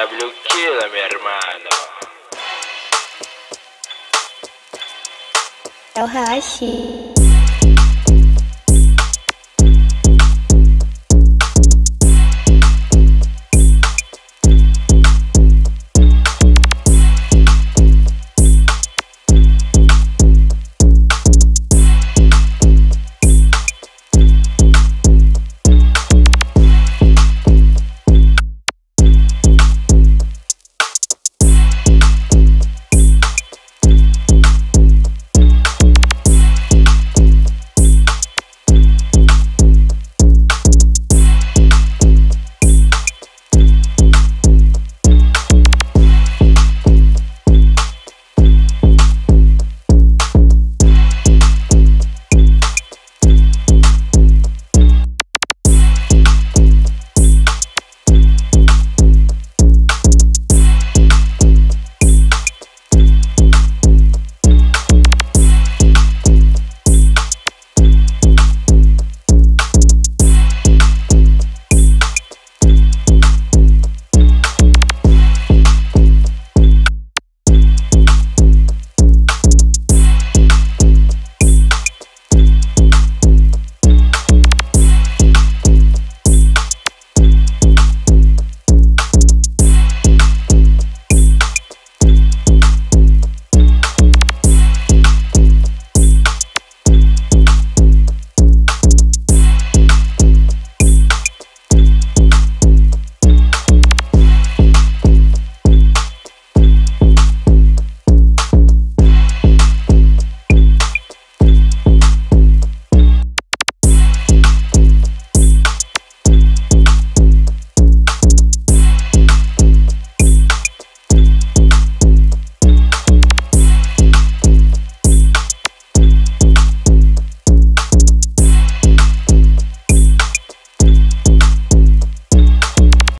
W Killa, mi hermano. É o Hashi.